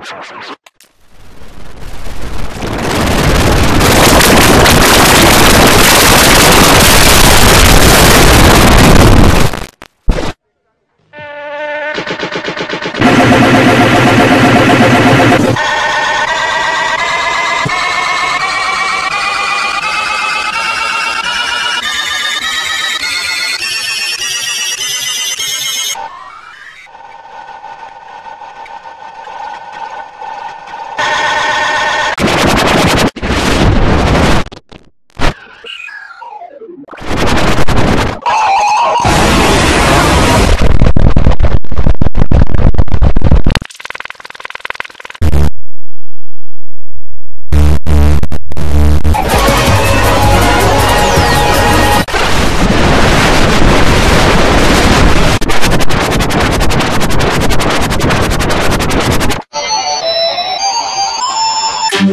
you.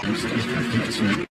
Ich muss dich aktiv zu.